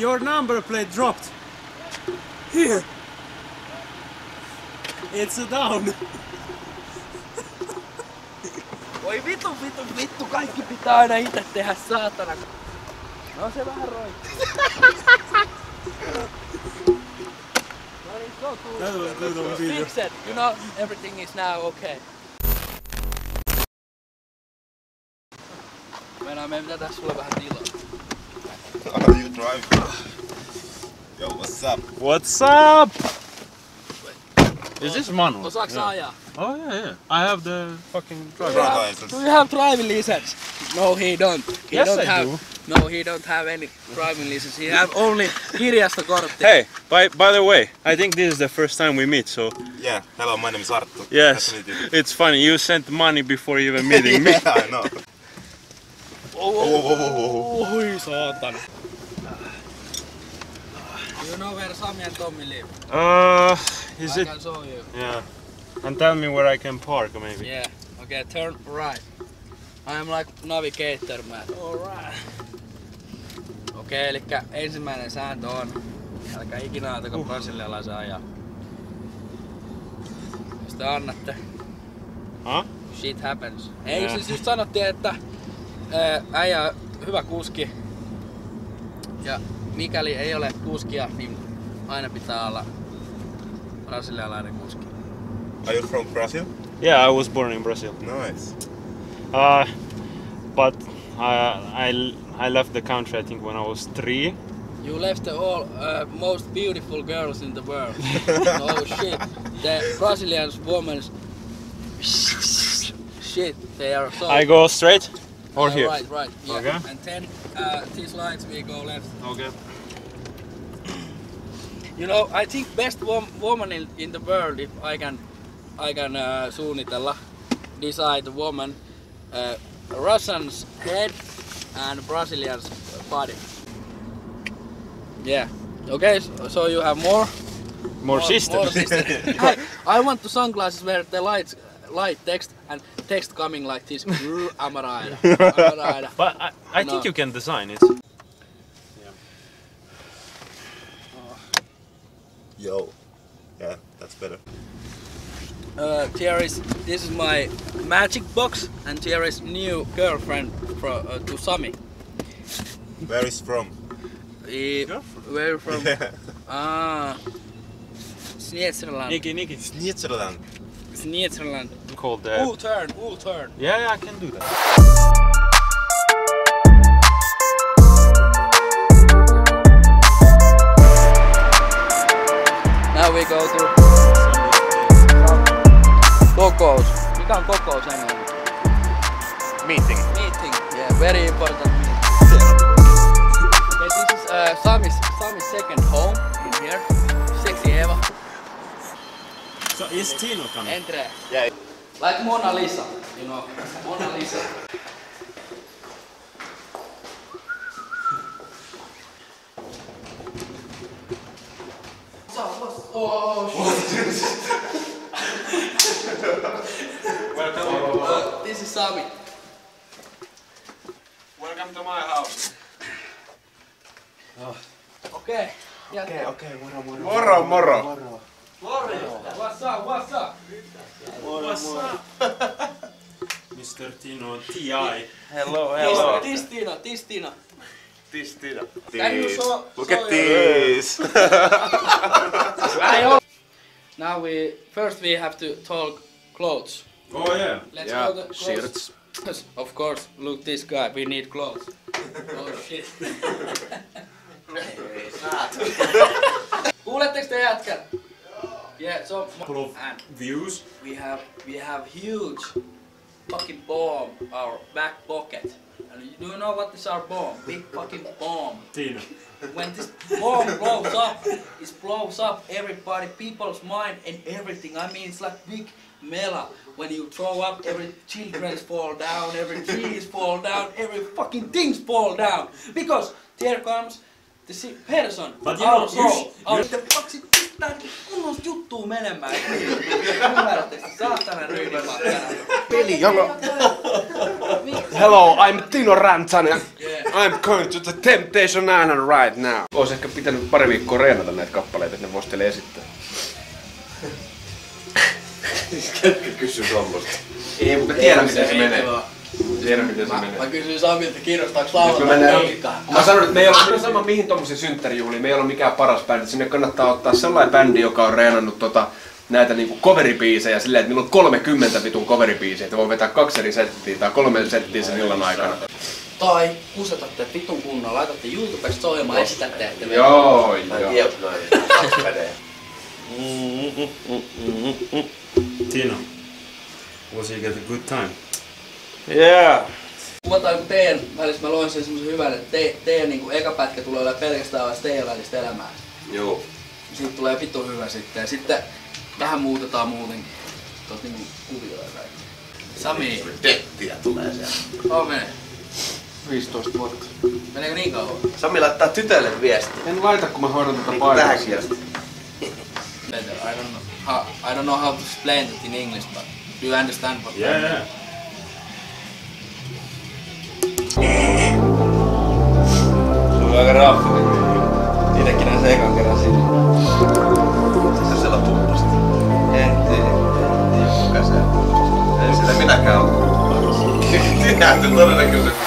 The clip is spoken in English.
Your number plate dropped. Here. It's down. Voi vitu, vitu, vittu, kaikki pitää aina itse tehdä, saatana. No se vähän roikkuu. no niin, so cool. That was good on video. Fix it, you know, everything is now okay. Meinaan meidän pitää tehdä sulle vähän tilaa. Are you driving? Yo, what's up? What's up? Is this manual? Osaaks sä ajaa? Oh yeah, yeah. I have the fucking driver. Driver license. Do you have driving license? No, he don't. He Yes, don't I have, do. No, he don't have any driving license. He have only kirjastokortti. Hey, by by the way, I think this is the first time we meet, so Yeah, hello, my name is Arttu. yes, Nice to meet you. it's funny. You sent money before even meeting me. yeah, I know. Oh, Oh, oh, oh, oh, Oi saatana. You know where Sami and Tommy live? Uh, is I it? can show you. Yeah. And tell me where I can park, maybe. Yeah. Okay, turn right. I'm like navigator man. Alright. Okei, eli ensimmäinen sääntö on, älkää ikinä antako uh. brasilialaisen ajaa. Jos te annatte, Huh? shit happens. Ei, Nää. siis just sanottiin, että ää, äijä hyvä kuski. Ja mikäli ei ole kuskia, niin aina pitää olla brasilialainen kuski. Are you from Brazil? Yeah, I was born in Brazil. Nice. Uh, but uh, I I left the country I think when I was three. You left the all uh, most beautiful girls in the world. oh shit. The Brazilian women. Shit, they are so. I go straight or Uh, here. Right, right. Yeah. Okay. And then uh, these lights we go left. Okay. You know, I think best wom- woman in, in the world, if I can, I can uh, suunnitella, decide the woman, uh, Russian's head and Brazilian's body. Yeah. Okay, so, so you have more. More system. more system. I, I want the sunglasses where the lights, light text and text coming like this. Amarayda. Amarayda. But I, I No. think you can design it. Yo. Yeah, that's better. Uh, here is this is my magic box, and here is new girlfriend for, uh, to Sami. Where is from? Eh, where from? ah, Switzerland. Niki, Niki. Switzerland. Switzerland. Called the. Ooh, turn, ooh, turn. Yeah, yeah, I can do that. Now we go to kokous. Mikä on kokous englanniksi? Meeting. Meeting. Yeah, very important meeting. Okay, this is uh, Sami's, Sami's second home in here. Sexy Eva. So is Tino coming? Entre. Yeah. Like Mona Lisa, you know. Mona Lisa. Oh, Welcome. uh, this is Sami. Welcome to my house. Okay. Yeah. Okay, okay, moro, moro. Moro, moro. Glory. What's up? What's up? What's up? Mr. Tino T.I. Hello, This, this Tina, this Tina. This, this. Can you show- Look show at this. Now we first we have to talk clothes. Oh yeah. Let's go to clothes. Yes, Of course, look this guy. We need clothes. Oh shit. Of and views. we have we have huge fucking bomb our back pocket. And you do know what is our bomb? Big fucking bomb. Tino. When this bomb blows up, it blows up everybody, people's mind and everything. I mean, it's like big mela. When you throw up, every children's fall down, every trees fall down, every fucking things fall down. Because there comes the person. But you our know, soul. you you- the fuck pistää kunnosta juttua menemään. Ymmärrättekö? Saatana ryhmämatkana. Peli, jonka... Hello, I'm Tino Rantanen. Yeah. I'm going to the Temptation Island right now. Ois ehkä pitänyt pari viikkoa reenata näitä kappaleita, että ne vois teille esittää. Ketkä kysyy tommosta? Ei, mutta tiedän miten se menee. Tiedän miten se Mä, menee. mä kysyin Samilta, kiinnostaako me lauantai mennään keikkaa? Mä sanoin, että me ei ole sama mihin tommosia synttärijuhliin, me ei ole mikään paras bändi. Sinne kannattaa ottaa sellainen bändi, joka on reenannut tota, näitä niinku coveribiisejä silleen, että niillä on 30 vitun coveribiisiä, että voi vetää kaksi eri settiä tai kolme settiä sen illan aikana. Tai kusetatte vitun kunnolla, laitatte YouTubesta soimaan, esitätte, että me... Joo, Mä joo. tiedä, noin. Kaksi pädejä. Tino, was you get a good time? Yeah. Kuvataan kun teidän välissä, mä loin sen semmosen hyvän, että te, teidän niinku eka pätkä tulee olemaan pelkästään vasta teidän välistä elämää. Joo. Siitä tulee vittu hyvä sitten. Ja sitten vähän muutetaan muutenkin. Tuot niinku kuvioja ja kaikki. Sami, Tettiä tulee siellä. menee? 15 vuotta. Meneekö niin kauan? Sami laittaa tytölle viestiä. En laita, kun mä hoidan tätä Niinku paikkaa. tähänkin asti. I don't know how, I don't know how to explain it in English, but do you understand what Yeah, yeah. En tiedä kuka